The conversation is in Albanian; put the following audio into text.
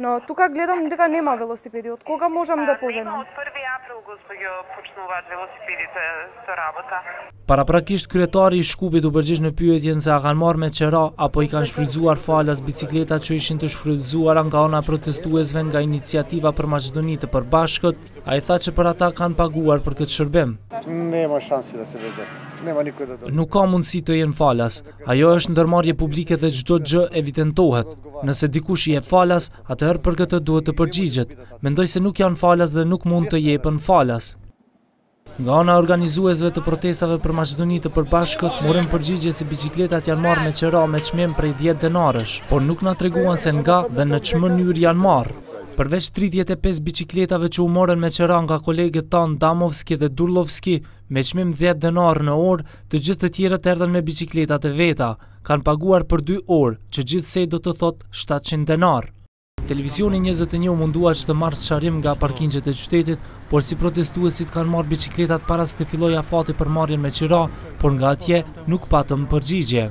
No tuka gledam deka nema velosipedi, od koga možam da pozajmam. Paraprakisht kryetari i Shkupit u përgjigj në pyetjen se a kanë marrë me qera apo i kanë shfrytëzuar falas bicikletat që ishin të shfrytëzuara nga ana e protestuesve nga Iniciativa për Maqedoni të Përbashkët, ai tha që po ata kanë paguar për këtë shërbim. Nuk ka mundësi të jenë falas. Ajo është ndërmarrje publike dhe çdo gjë evidentohet. Nëse dikush i jep falas, atëherë për këtë duhet të përgjigjet. Mendoj se nuk janë falas dhe nuk mund të jepën falas. Nga ana e organizuesve të protestave për Maqedoni të Përbashkët, morëm përgjigje se biçikletat janë marrë me qera me çmim prej dhjetë denarësh, por nuk na treguan se nga dhe në ç'mënyrë janë marrë. Përveç tridhjetë e pesë biçikletave që u morën me qera nga kolegët tanë Damovski dhe Durllovski me çmim dhjetë denarë në orë, Të gjithë të tjerët erdhën me biçikletat e veta, kanë paguar për dy orë, që gjithsej do të thotë shtatëqind denarë. Televizioni njëzet e një u mundua që të marrë sqarim nga parkingjet e qytetit, për si protestuesit kanë marrë biçikletat para se të fillojë afati për marrjen me qira, por nga atje nuk patëm përgjigje.